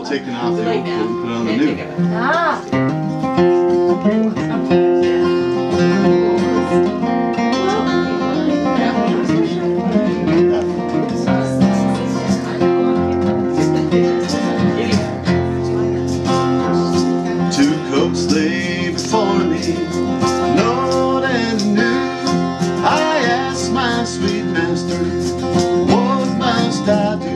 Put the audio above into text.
all taken off the old coat and put on the new. Two lay before me, old and new. I asked my sweet master, what must I do?